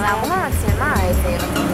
那我们先买这了。